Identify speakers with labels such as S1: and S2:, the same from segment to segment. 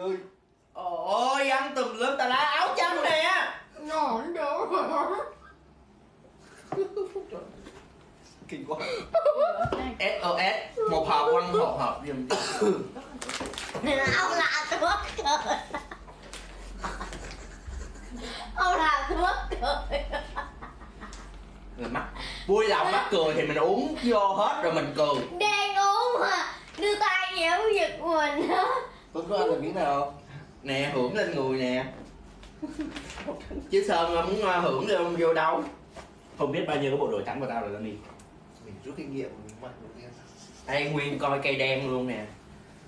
S1: ơi.
S2: Ôi ăn tùm lum tà lá áo trắng nè.
S1: Ngon đâu kinh quá.
S2: SOS một hộp quăng một hộp giùm
S3: ông tôi mất cười ông tôi mất cười
S2: người mắc vui lòng mắc cười thì mình uống vô hết rồi mình cười.
S3: Đang uống mà đưa tay nhảy giật mình
S1: tôi có ăn được miếng nào không?
S2: Nè hưởng lên người nè. Chứ sơn mà muốn ờ, hưởng thì không vô đâu?
S4: Không biết bao nhiêu cái bộ đồ trắng của tao rồi Johnny.
S1: Mình rút kinh nghiệm của mình đầu tiên
S2: Ê Nguyên coi cây đen luôn nè.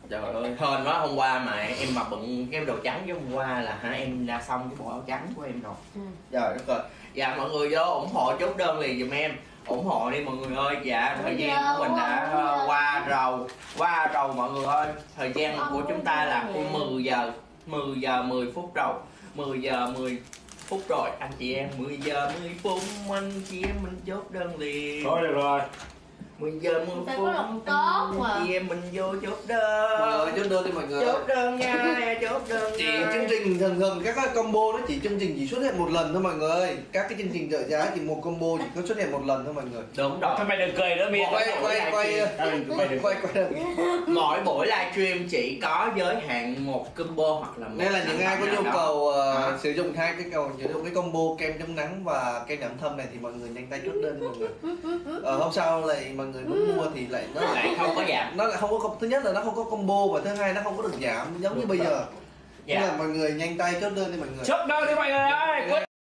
S2: Trời ơi, hên quá hôm qua mà em mặc bận cái đồ trắng với hôm qua là hả em ra xong cái bộ áo trắng của em rồi.
S3: Ừ.
S2: Trời đất ơi. Dạ mọi người vô ủng hộ chốt đơn liền giùm em ủng hộ đi mọi người ơi. Dạ thời gian của mình đã ờ, qua rồi qua rồi mọi người ơi. Thời gian của chúng ta là 10 giờ 10 giờ 10 phút rồi 10 giờ 10 phút rồi. Anh chị em 10 giờ 10 phút anh chị em mình chốt đơn liền.
S4: Thôi được rồi
S2: 10 giờ 10
S3: Người ta
S2: phút
S3: có lòng tốt mà.
S2: chị em mình vô chốt
S1: mọi người
S2: đơn
S1: chốt đơn đi mọi người
S2: chốt đơn nha chốt đơn
S1: chỉ
S2: nha.
S1: chương trình thường thường các cái combo nó chỉ chương trình chỉ xuất hiện một lần thôi mọi người ơi. Các cái chương trình trợ giá chỉ một combo chỉ có xuất hiện một lần thôi mọi người.
S2: Đúng rồi
S4: thôi mày đừng cười nữa miệng
S1: quay quay quay
S4: đừng
S1: quay quay
S2: mỗi buổi livestream chỉ có giới hạn một combo hoặc là một
S1: nên là những ai có nhu
S2: đó.
S1: cầu ờ,
S2: À.
S1: sử dụng hai cái cầu sử dụng cái combo kem chống nắng và kem giảm thâm này thì mọi người nhanh tay chốt đơn mọi người. Ờ, hôm sau lại mọi người muốn mua thì lại nó
S2: lại không có giảm.
S1: Nó lại không có thứ nhất là nó không có combo và thứ hai nó không có được giảm giống như bây giờ.
S2: Dạ.
S1: nên là mọi người nhanh tay chốt đơn đi mọi người.
S4: Chốt đâu đi mọi người ơi